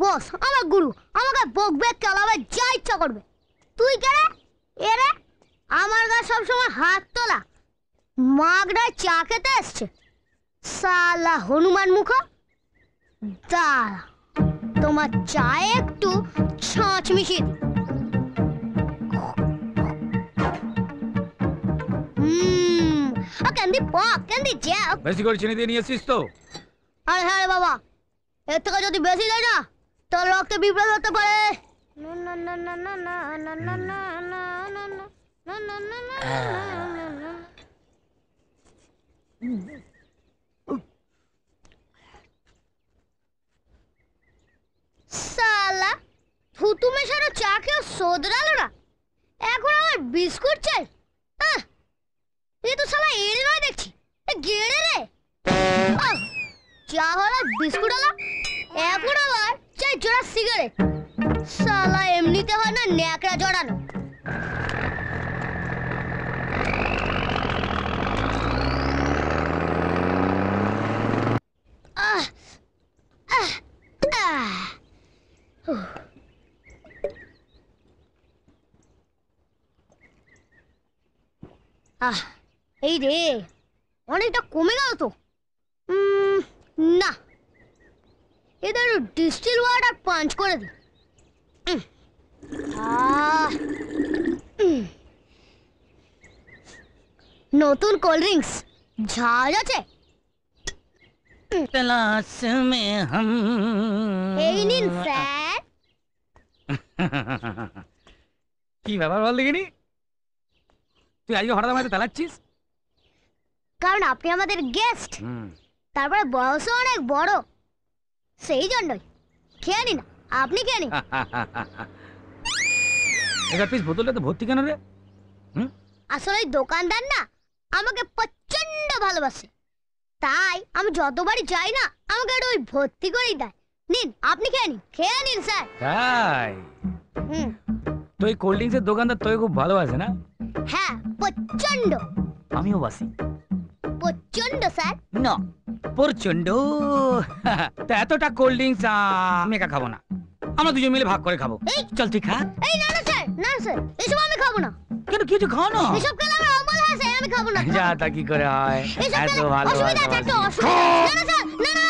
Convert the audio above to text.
বস আমার গুরু আমাকে বকবে চালাবে যা ইচ্ছা করবে। তুই কে রে? এ রে? আমার গা সবসময় হাত তোলা। মাগড়া চা খেতে এসছে। সালা হনুমান মুখ। দাঁড়া তোমার চায়ে একটু ছাঁচ মিশিয়ে দিই। ক্যান্ডি পপ ক্যান্ডি বেশি করে চিনি দিয়ে নিয়ে এসছিস তো। আরে হ্যাঁ বাবা এর থেকে যদি বেশি দেয় না তোর রক্তে বিপ্লব হতে পারে সালা থুতু মেশানো চা কেউ সোদরালো না এখন আমার বিস্কুট চাই এ তো সালা এর নয় দেখছি গেড়ে রে চা হলো বিস্কুট হলো এখন আবার চাই জোড়া সিগারেট শালা, এমনিতে হয় না ন্যাকড়া জড়ানো। আহ। এই রে, অনেকটা কমে গেল তো। না। ఏదో డిస్టిల్ వాటర్ పంచుకోలేదు নতুন কোল্ড ড্রিঙ্কস। ঝাল আছে। ক্লাস মে হাম। এই নিন স্যার। কি ব্যাপার বল দেখিনি? তুই আজকে হঠাৎ আমাদের তালাচ্ছিস কারণ আপনি আমাদের গেস্ট। তারপরে বয়সও অনেক বড়। সেই জন্যই। খেয়ে নিন আপনি খেয়ে নিন। এবার পিস বোতলটা তো ভর্তি কেন রে? আসলে ওই দোকানদার না আমাকে প্রচণ্ড ভালোবাসে। তাই আমি যতবারই যাই না আমাকে একটু ওই ভর্তি করেই দেয়। নিন আপনি খেয়ে নিন খেয়ে নিন স্যার। তাই? হুম। তো এই কোল্ড ড্রিঙ্কসের দোকানদার তোকে খুব ভালোবাসে না? হ্যাঁ প্রচণ্ড আমিও বাসি। প্রচণ্ড স্যার। না। প্রচণ্ড তা এতটা কোল্ড ড্রিঙ্কস আমি একা খাব না। আমরা দুজন মিলে ভাগ করে খাব। চল তুই খা। এই না না স্যার না স্যার এসব আমি খাব না। কেন কিছু খাও না? এসব খেলে আমার অম্বল হয় স্যার আমি খাব না যা তা কি করে হয় এত ভালো অসুবিধা আছে একটু অসুবিধা না না স্যার না না